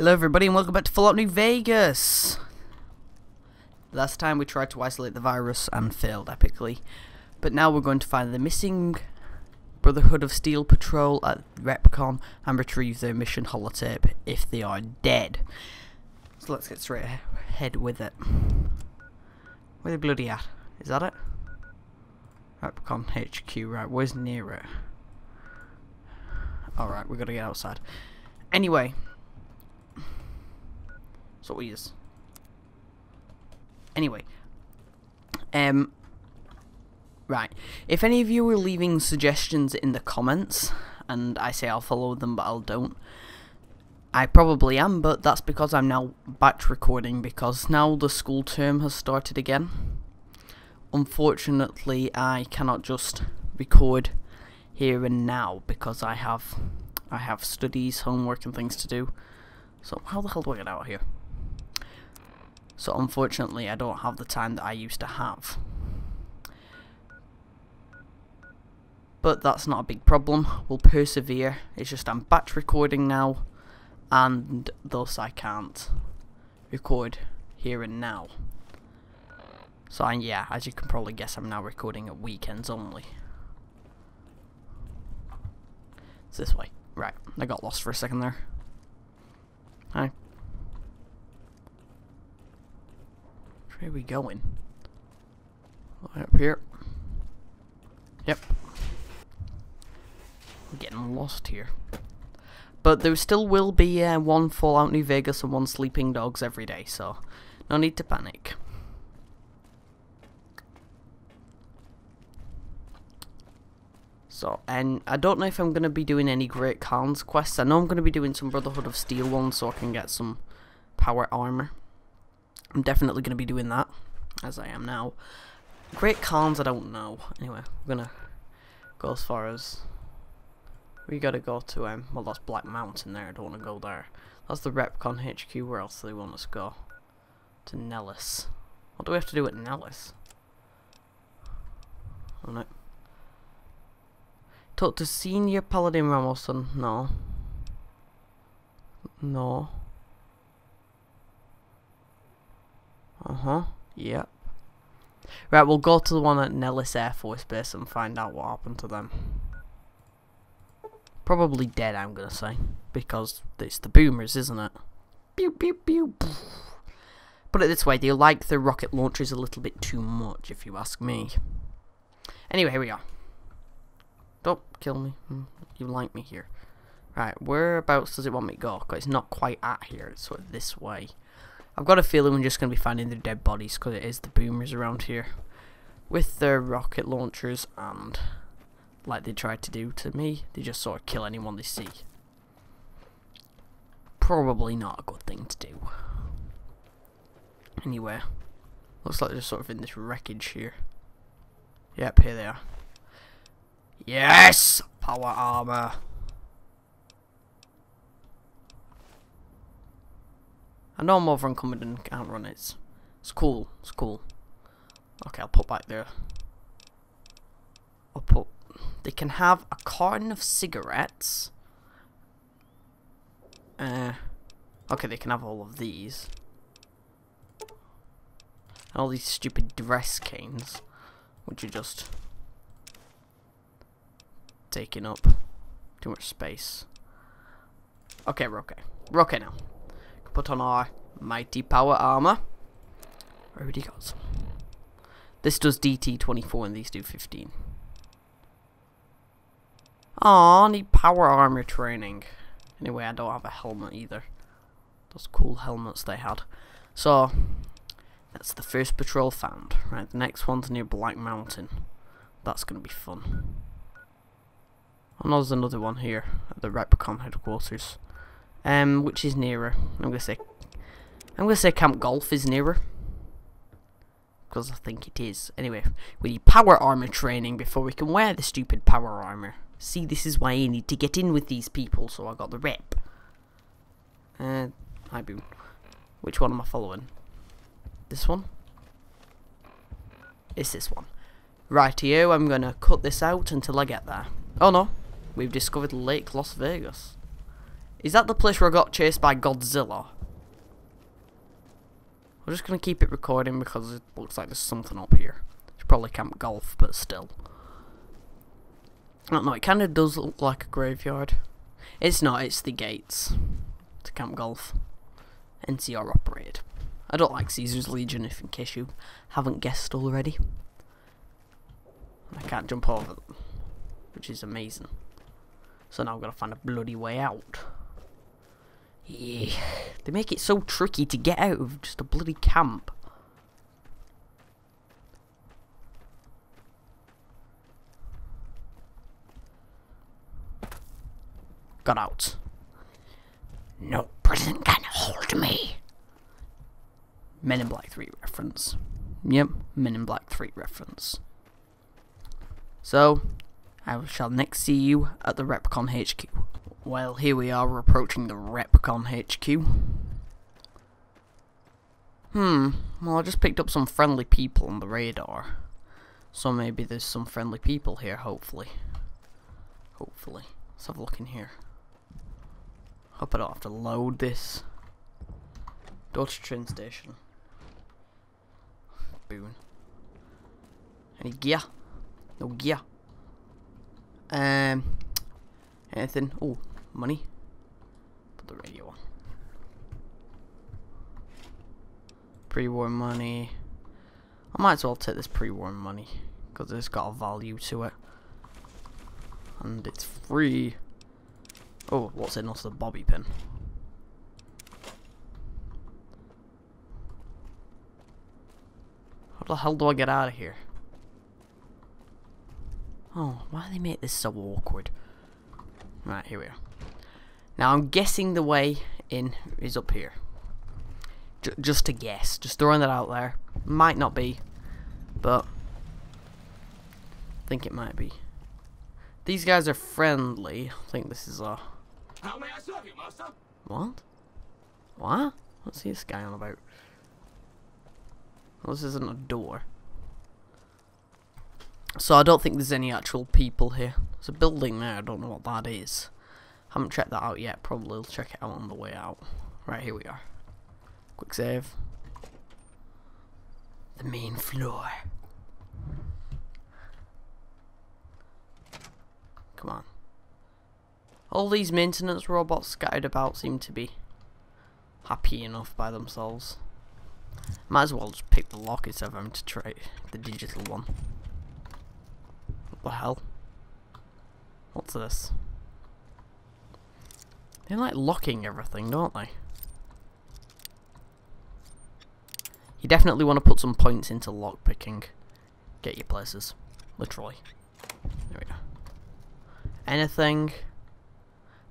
Hello everybody and welcome back to Fallout New Vegas! Last time we tried to isolate the virus and failed epically. But now we're going to find the missing Brotherhood of Steel patrol at REPCONN and retrieve their mission holotape if they are dead. So let's get straight ahead with it. Where the bloody at? Is that it? REPCONN HQ, right, where's near it? Alright, we gotta get outside. Anyway, so we use. Anyway, um, right. If any of you are leaving suggestions in the comments, and I say I'll follow them, but I'll don't. I probably am, but that's because I'm now batch recording because now the school term has started again. Unfortunately, I cannot just record here and now because I have I have studies, homework, and things to do. So how the hell do I get out of here? So unfortunately I don't have the time that I used to have. But that's not a big problem, we'll persevere, it's just I'm batch recording now and thus I can't record here and now. So yeah, as you can probably guess I'm now recording at weekends only. It's this way. Right, I got lost for a second there. Hi. Where are we going? Up here. Yep. I'm getting lost here. But there still will be uh, one Fallout New Vegas and one Sleeping Dogs every day, so no need to panic. So, and I don't know if I'm going to be doing any Great Khans quests. I know I'm going to be doing some Brotherhood of Steel ones so I can get some power armor. I'm definitely going to be doing that, as I am now. Great Khans, I don't know. Anyway, we're going to go as far as... We got to go to, um, well, that's Black Mountain there. I don't want to go there. That's the REPCONN HQ. Where else do they want us to go? To Nellis. What do we have to do at Nellis? Oh, no. Talk to Senior Paladin Ramoson. No. No. Uh-huh. Yep. Right, we'll go to the one at Nellis Air Force Base and find out what happened to them. Probably dead, I'm gonna say. Because it's the boomers, isn't it? Pew, pew, pew. Put it this way, they like the rocket launchers a little bit too much, if you ask me. Anyway, here we are. Don't kill me. Hmm, you like me here. Right, whereabouts does it want me to go? Because it's not quite at here, it's sort of this way. I've got a feeling we're just going to be finding the dead bodies because it is the boomers around here. With their rocket launchers and, like they tried to do to me, they just sort of kill anyone they see. Probably not a good thing to do. Anyway, looks like they're sort of in this wreckage here. Yep, here they are. Yes! Power armor. I know I'm over and can't run it. It's, it's cool. It's cool. Okay, I'll put back there. I'll put... They can have a carton of cigarettes. Uh, okay, they can have all of these. And all these stupid dress canes. Which are just... Taking up too much space. Okay, we're okay. We're okay now put on our mighty power armor. Already got. This does DT 24 and these do 15. Aw, need power armor training. Anyway, I don't have a helmet either. Those cool helmets they had. So, that's the first patrol found. Right, the next one's near Black Mountain. That's going to be fun. Oh, and there's another one here at the REPCONN headquarters um, which is nearer. I'm gonna say, I'm gonna say Camp Golf is nearer because I think it is. Anyway, we need power armor training before we can wear the stupid power armor. See, this is why I need to get in with these people, so I got the rep. Uh, hi Boone. Which one am I following? This one? It's this one. Rightio, I'm gonna cut this out until I get there. Oh no, we've discovered Lake Las Vegas. Is that the place where I got chased by Godzilla? I'm just going to keep it recording because it looks like there's something up here. It's probably Camp Golf, but still. I don't know, it kind of does look like a graveyard. It's not, it's the gates to Camp Golf. NCR operated. I don't like Caesar's Legion, if in case you haven't guessed already. I can't jump over them, which is amazing. So now I've got to find a bloody way out. Yeah, they make it so tricky to get out of just a bloody camp. Got out. No prison can hold me. Men in Black 3 reference. Yep, Men in Black 3 reference. So, I shall next see you at the REPCONN HQ. Well, here we are, we're approaching the REPCONN HQ. Hmm, well I just picked up some friendly people on the radar. So maybe there's some friendly people here, hopefully. Hopefully. Let's have a look in here. Hope I don't have to load this. Dodge train station. Boone. Any gear? No gear. Um, anything? Oh, money. Put the radio on. Pre-war money. I might as well take this pre-war money because it's got a value to it, and it's free. Oh, what's in also the bobby pin? How the hell do I get out of here? Oh, why do they make this so awkward? Right, here we are. Now, I'm guessing the way in is up here. J just a guess. Just throwing that out there. Might not be, but I think it might be. These guys are friendly. I think this is a... How may I serve you, master? What? What? What's this guy on about? Well, this isn't a door. So I don't think there's any actual people here. There's a building there, I don't know what that is. Haven't checked that out yet, probably will check it out on the way out. Right, here we are. Quick save. The main floor. Come on. All these maintenance robots scattered about seem to be happy enough by themselves. Might as well just pick the lock instead of having to try the digital one. What the hell? What's this? They like locking everything, don't they? You definitely want to put some points into lockpicking. Get your places. Literally. There we go. Anything?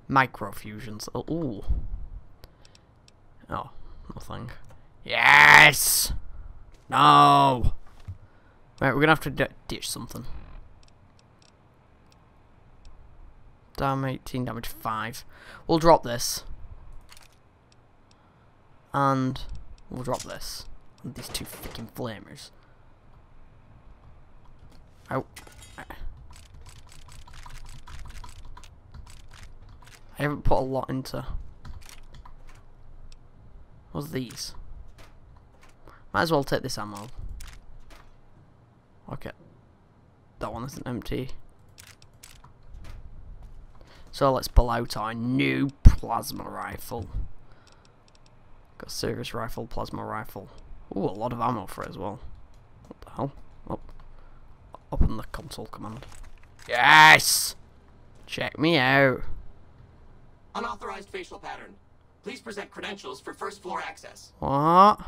Microfusions. Oh, ooh. Oh, nothing. Yes! No! Right, we're gonna have to ditch something. Damn, 18 damage, 5. We'll drop this. And we'll drop this. And these two freaking flamers. I haven't put a lot into... What's these? Might as well take this ammo. Okay. That one isn't empty. So let's pull out our new plasma rifle. Got service rifle, plasma rifle. Ooh, a lot of ammo for it as well. What the hell? Up. Open the console command. Yes! Check me out. Unauthorized facial pattern. Please present credentials for first floor access. What?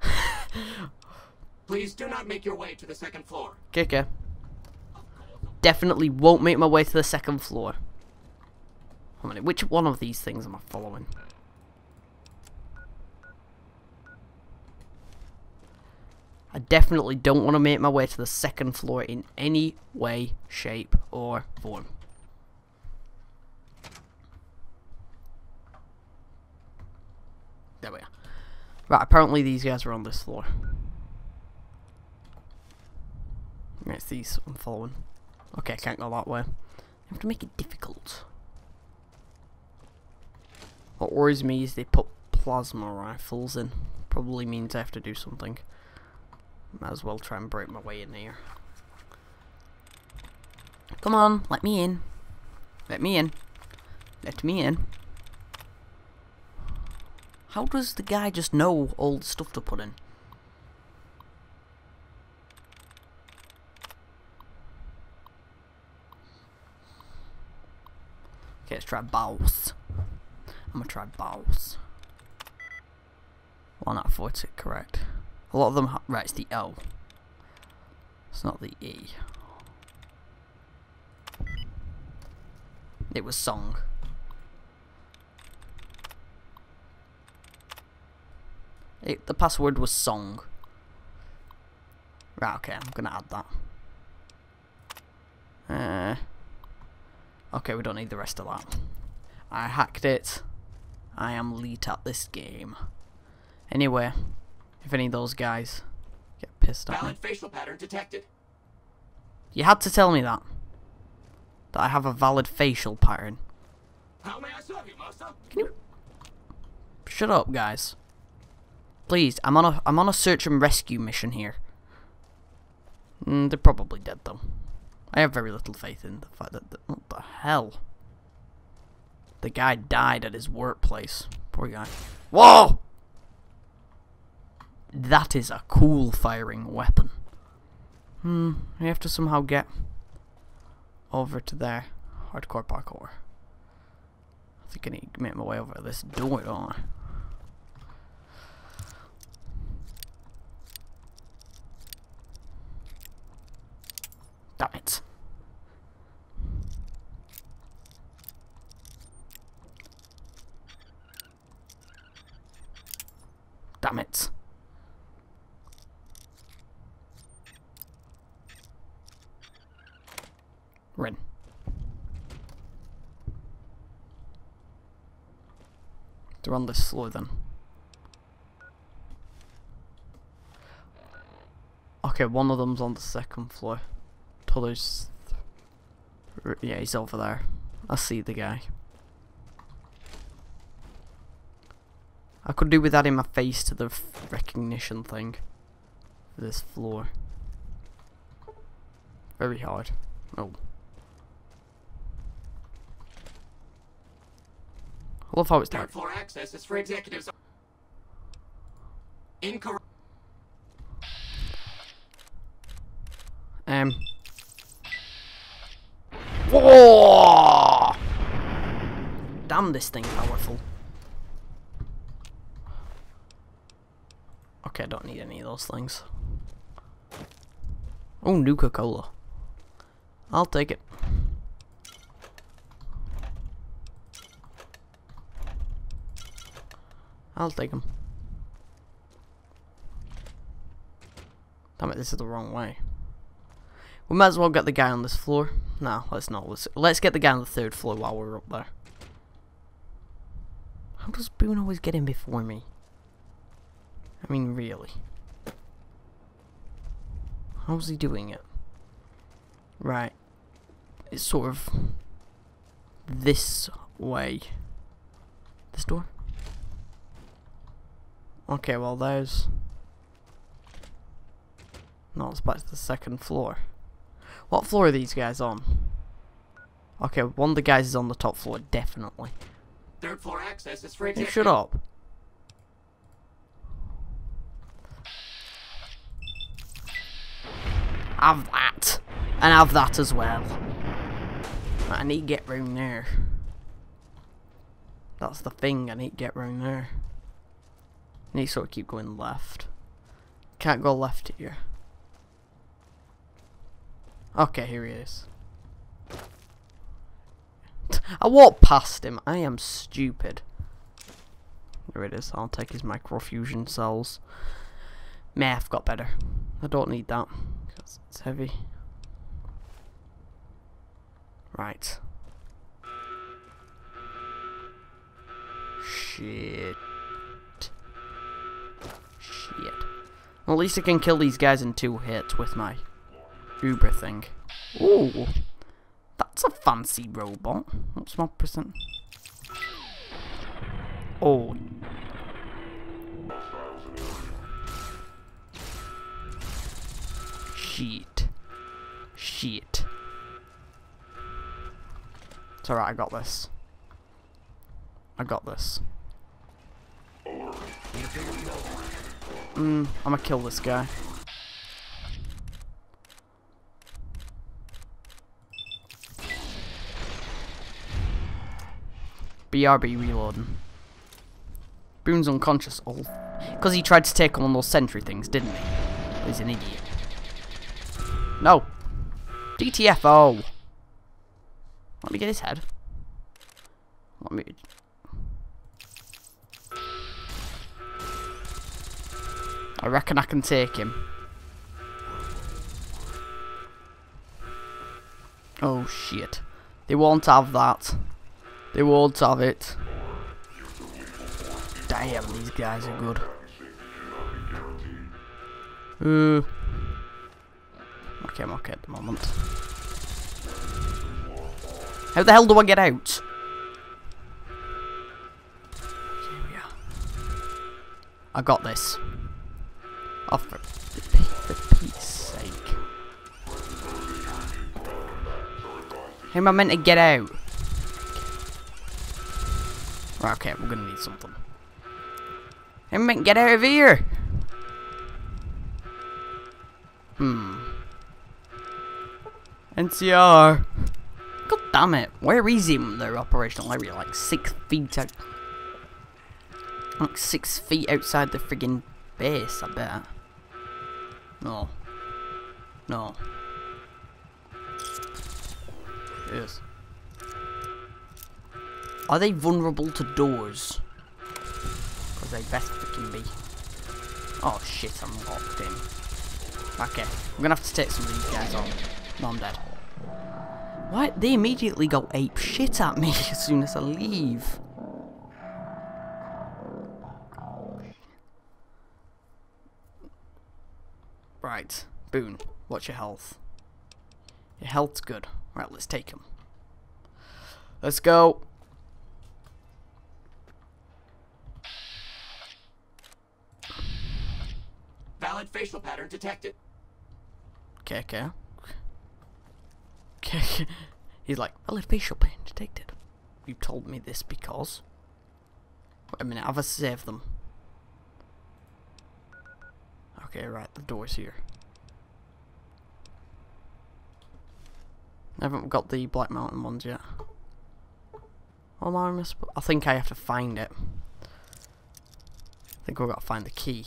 Please do not make your way to the second floor. Kicker. Definitely won't make my way to the second floor. How many? Which one of these things am I following? I definitely don't want to make my way to the second floor in any way, shape, or form. There we are. Right, apparently these guys are on this floor. It's these I'm following. Okay, I can't go that way. You have to make it difficult. What worries me is they put plasma rifles in. Probably means I have to do something. Might as well try and break my way in here. Come on, let me in. Let me in. Let me in. How does the guy just know all the stuff to put in? Okay, let's try bows. I'm gonna try balls. One out of four to correct. A lot of them, right, it's the L. It's not the E. It was song. It, the password was song. Right, okay, I'm gonna add that. Uh, okay, we don't need the rest of that. I hacked it. I am elite at this game. Anyway, if any of those guys get pissed off. Valid facial pattern detected. You had to tell me that. That I have a valid facial pattern. How may I serve you, master? Can you shut up, guys? Please, I'm on a I'm on a search and rescue mission here. Mm, they're probably dead though. I have very little faith in the fact that the, what the hell. The guy died at his workplace. Poor guy. Whoa! That is a cool firing weapon. Hmm, I have to somehow get over to there. Hardcore parkour. I think I need to make my way over this door, don't I? Damn it. Damn it. Rin. To run this slow then. Okay, one of them's on the second floor. T'other's... Yeah, he's over there. I see the guy. I could do with adding my face to the recognition thing. This floor. Very hard. Oh. I love how it's Third floor access is for executives. Incorrect. Um. Whoa! Damn, this thing powerful. Okay, I don't need any of those things. Oh, Nuka Cola. I'll take it. I'll take them. Damn it, this is the wrong way. We might as well get the guy on this floor. No, let's not. Let's, let's get the guy on the third floor while we're up there. Does Boone always get in before me? I mean, really. How's he doing it? Right. It's sort of this way. This door? Okay, well there's... No, it's back to the second floor. What floor are these guys on? Okay, one of the guys is on the top floor, definitely. Third floor access is Hey, executives. shut up. Have that. And have that as well. I need to get round there. That's the thing, I need to get round there. I need to sort of keep going left. Can't go left here. Okay, here he is. I walked past him. I am stupid. There it is. I'll take his microfusion cells. May have got better. I don't need that. It's heavy. Right. Shit. Shit. Well, at least I can kill these guys in two hits with my Uber thing. Ooh. That's a fancy robot. What's my percent? Oh. Shit. Shit. It's alright, I got this. I got this. Mm, I'm gonna kill this guy. BRB reloading. Boone's unconscious. Oh, because he tried to take on those sentry things, didn't he? He's an idiot. No. DTFO. Let me get his head. Let me. I reckon I can take him. Oh shit. They won't have that. They won't have it. Damn, these guys are good. Uh, okay, I'm okay at the moment. How the hell do I get out? Here we are. I got this. Oh, for, for Pete's sake. How am I meant to get out? Okay, we're gonna need something. I get out of here? Hmm. NCR. God damn it. Where is him, their operational area? Like six feet out. Like six feet outside the friggin' base, I bet. No. No. Yes. Are they vulnerable to doors? Because they best freaking be. Oh shit, I'm locked in. Okay, I'm gonna have to take some of these guys on. No, I'm dead. What? They immediately go ape shit at me as soon as I leave. Right, Boone, what's your health? Your health's good. Right, let's take him. Let's go. Valid facial pattern detected. Okay, okay. Okay. He's like, valid facial pattern detected. You told me this because. Wait a minute, have I saved them? Okay, right, the door's here. I haven't got the Black Mountain ones yet. Oh, I, I think I have to find it. I think we've got to find the key.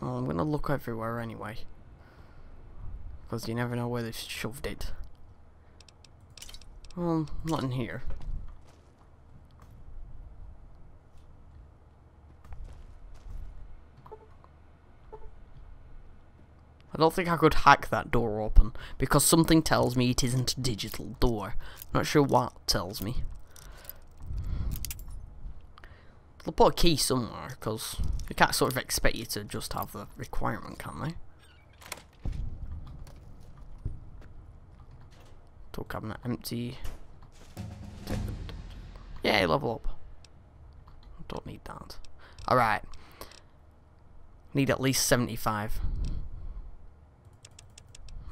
Well, I'm gonna look everywhere anyway. Because you never know where they've shoved it. Well, not in here. I don't think I could hack that door open because something tells me it isn't a digital door. Not sure what tells me. They'll put a key somewhere because they can't sort of expect you to just have the requirement, can they? Tool cabinet empty. Yeah, level up. Don't need that. Alright. Need at least 75.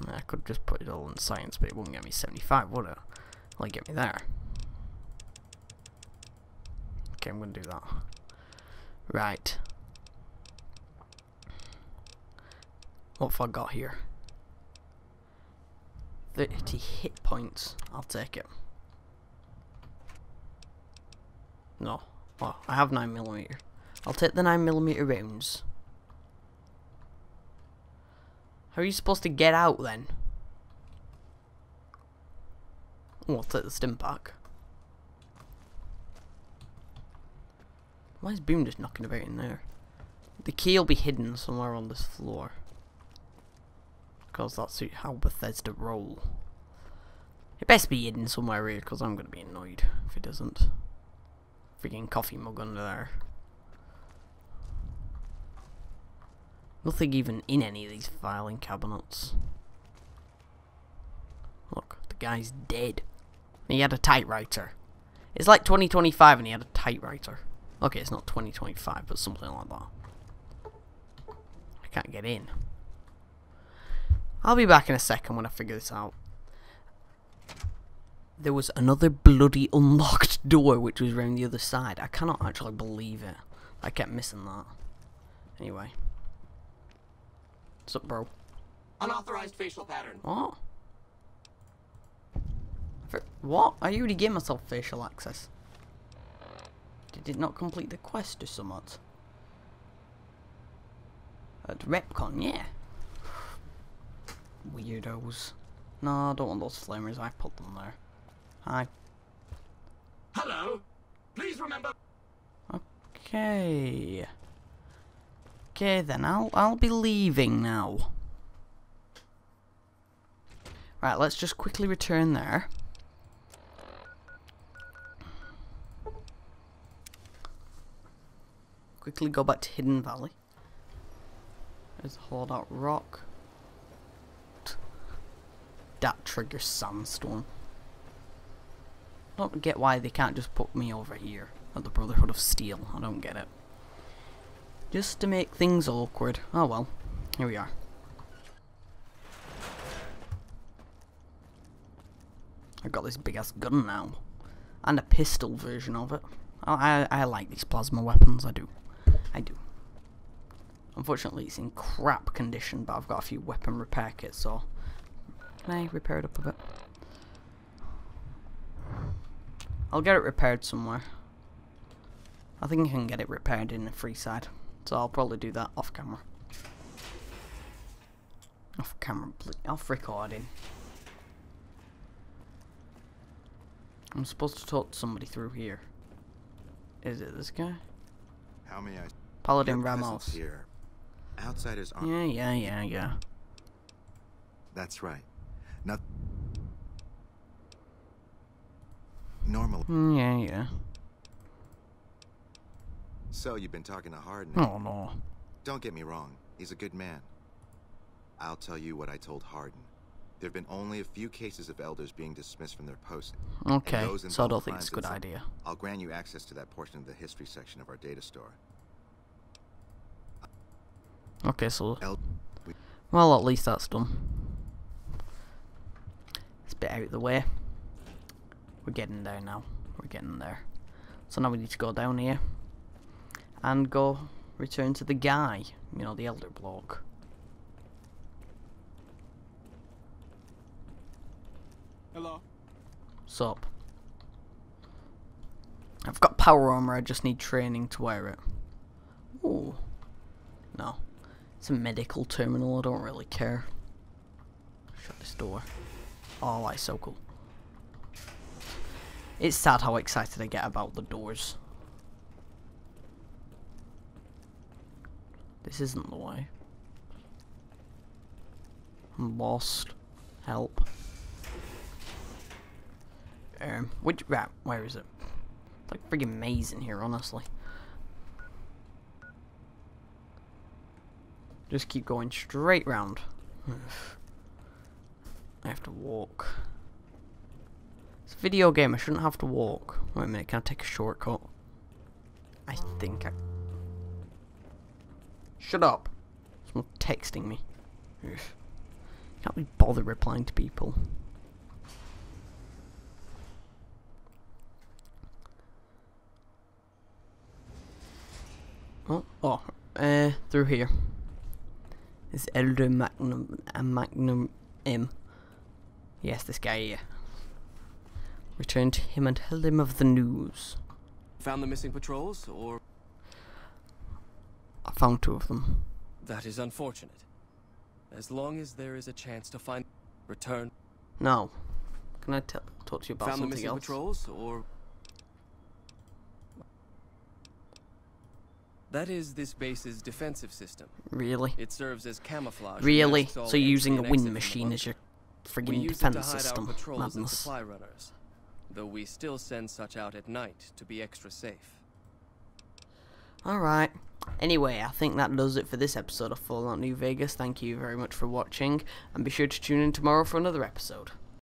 I could just put it all in science, but it wouldn't get me 75, would it? Only get me there. Okay, I'm going to do that. Right. What have I got here? 30 hit points. I'll take it. No. Oh, I have 9mm. I'll take the 9mm rounds. How are you supposed to get out then? Oh, I'll take the stim pack. Why is Boone just knocking about in there? The key will be hidden somewhere on this floor. Because that's how Bethesda roll. It best be hidden somewhere here, because I'm going to be annoyed if it doesn't. Freaking coffee mug under there. Nothing even in any of these filing cabinets. Look. The guy's dead. He had a typewriter. It's like 2025 and he had a typewriter. Okay, it's not 2025, but something like that. I can't get in. I'll be back in a second when I figure this out. There was another bloody unlocked door which was around the other side. I cannot actually believe it. I kept missing that. Anyway. What's up, bro? Unauthorized facial pattern. What? For, what? I already gave myself facial access. Did it not complete the quest or somewhat? At REPCONN, yeah. Weirdos. No, I don't want those flamers. I put them there. Hi. Hello. Please remember. Okay. Okay then, I'll I'll be leaving now. Right, let's just quickly return there. Quickly go back to Hidden Valley. There's a holdout rock. That triggers sandstorm. I don't get why they can't just put me over here at the Brotherhood of Steel. I don't get it. Just to make things awkward. Oh well. Here we are. I've got this big ass gun now. And a pistol version of it. I, I, I like these plasma weapons, I do. I do. Unfortunately it's in crap condition, but I've got a few weapon repair kits, so... Can I repair it up a bit? I'll get it repaired somewhere. I think I can get it repaired in the free side. So I'll probably do that off camera. Off camera, off recording. I'm supposed to talk to somebody through here. Is it this guy? How may I? Paladin Ramos. Here. Outsiders aren't. Yeah, yeah, yeah, yeah. That's right. Not. Normal. Mm, yeah, yeah. So you've been talking to Hardin. Oh no. Don't get me wrong. He's a good man. I'll tell you what I told Hardin. There have been only a few cases of elders being dismissed from their posts. Okay, so I don't think it's a good idea. I'll grant you access to that portion of the history section of our data store. Okay, so El- well, at least that's done. It's a bit out of the way. We're getting there now. We're getting there. So now we need to go down here and go return to the guy. You know, the elder bloke. Hello. Sup? I've got power armor, I just need training to wear it. Ooh. No. It's a medical terminal, I don't really care. Shut this door. Oh, that's so cool. It's sad how excited I get about the doors. This isn't the way. I'm lost. Help. Um, which right? Where is it? It's like friggin' maze in here, honestly. Just keep going straight round. I have to walk. It's a video game. I shouldn't have to walk. Wait a minute. Can I take a shortcut? I think I. Shut up. Someone's texting me. Can't be bothered replying to people. Oh, oh, uh, through here. Is Elder Magnum, uh, Magnum M. Yes, this guy here. Return to him and tell him of the news. Found the missing patrols, or I found two of them. that is unfortunate. As long as there is a chance to find return. No. Can I tell talk to you about Found the something missing else? patrols, or that is this base's defensive system. Really? It serves as camouflage. Really? So you're using a wind exit from the machine as your friggin' use it to defense system? Madness. supply runners, though we still send such out at night to be extra safe. Alright. Anyway, I think that does it for this episode of Fallout New Vegas. Thank you very much for watching, and be sure to tune in tomorrow for another episode.